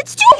It's too